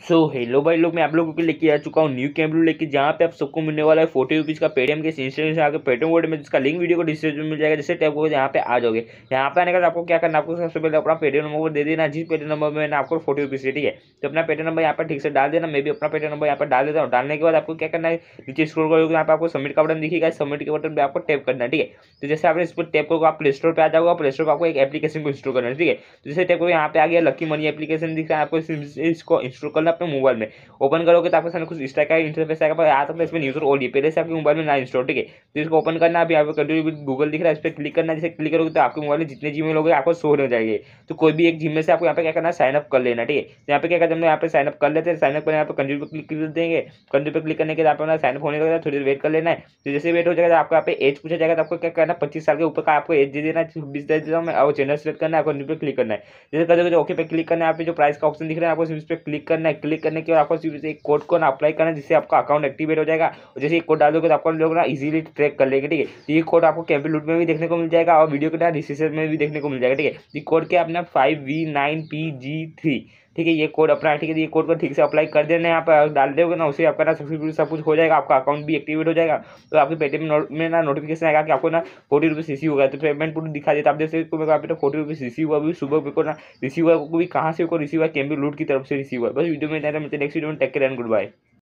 So hello भाई लोग, मैं आप लोगों के लेके आ चुका हूँ न्यू कैमरू लेके, जहाँ पे आप सबको मिलने वाला है फोर्टी रुपीज़ का पेटीएम के इंस्टेंट से आकर पेटीएम वर्ड में जिसका लिंक वीडियो को डिस्क्रिप्शन में मिल जाएगा, जिससे टैप करोगे यहाँ पे आ जाओगे। यहाँ पे आने का आपको क्या करना आपको सबसे पहले अपना पेटीएम नंबर दे देना, जिस पेटीएम नंबर में आपको फोर्टी रुपीज़ ठीक है। तो अपना पेटीएम नंबर यहाँ पर ठीक से डाल देना, मैं भी अपना पेटीएम नंबर यहाँ पर डाल देता हूँ। डालने के बाद आपको क्या करना है, नीचे स्क्रोल करोगे यहाँ पे आपको सबमिट का बटन दिखेगा सबमिट के बटन पर आपको टैप करना ठीक है। तो जैसे आपने इस पर टैप करोगे, आप प्ले स्टोर पर आ जाओगे प्ले स्टोर पर आपको एक एप्लीकेशन को इंस्टॉल करना ठीक है। तो जैसे टैप करोगे, यहाँ पे आ गया लकी मनी एप्लीकेशन दिख रहा है, आपको इसको इंस्टॉल करना अपने मोबाइल में। ओपन करोगे तो आपके सामने कुछ इस टाइप का इंटरफेस आएगा, पर यहाँ तक इसमें यूज़र ओली पहले से आपके मोबाइल में ना इंस्टॉल ठीक है? तो इसको ओपन करना, अभी आपको कंटिन्यू गूगल दिख रहा है, इस पर क्लिक करना, जैसे क्लिक करोगे तो आपके मोबाइल में जितने जी लोगे आपको शो हो जाएँगे। तो कोई भी एक जिम में से आपको यहाँ पे क्या करना है? साइनअप कर लेना, ठीक है? तो यहाँ पे क्या करते हैं? यहाँ पे साइनअप कर लेते हैं साइनअप करने यहाँ पे कंटिन्यू पर क्लिक कर देंगे। कंटिन्यू पर क्लिक करने के बाद आपको साइनअप होने का थोड़ी देर वेट कर लेना है। तो जैसे वेट हो जाएगा, आपको यहाँ पे एज पूछा जाएगा तो आपको क्या करना पच्चीस साल के ऊपर का आपको एज दे देना है छब्बीस दे देता हूँ और चैनल सेलेक्ट करना है कंटिन्यू पे क्लिक करना है। जैसे करोगे ओके पे क्लिक करना है, यहाँ पे जो प्राइस का ऑप्शन दिख रहा है, आपको इस पर क्लिक करना है। क्लिक करने के बाद आपको सिर्फ़ एक कोड को ना अप्लाई करना जिससे आपका अकाउंट एक्टिवेट हो जाएगा। और जैसे एक कोड डाल दोगे तो आपको लोग ना इजीली ट्रैक कर लेंगे, ठीक है? तो ये कोड आपको कैंपी लूट में भी देखने को मिल जाएगा और वीडियो के ना में भी देखने को मिल जाएगा, ठीक है? ये कोड क्या अपना? Five V nine P G three ठीक है, ये कोड अपना ठीक है ये कोड को ठीक से अप्लाई कर देना यहाँ पर, डाल दोगे ना, उसे आपका ना सक्सेसफुल सब कुछ हो जाएगा, आपका अकाउंट भी एक्टिवेट हो जाएगा तो आपके पेटीएम में ना नोटिफिकेशन आएगा कि आपको ना फोर्टी रुपीज़ रिसीव होगा तो पेमेंट पूरी दिखा देता आप जैसे मेरे फोर्टी रुपीज़ रिसीव हुआ भी सुबह को ना रिसीव हुआ को भी कहाँ से रिसीव हुआ कैम्बी लूट की तरफ़ से रिसीव हुआ बस वीडियो में नेक्स्ट वीडियो में टेक एंड गुड बाय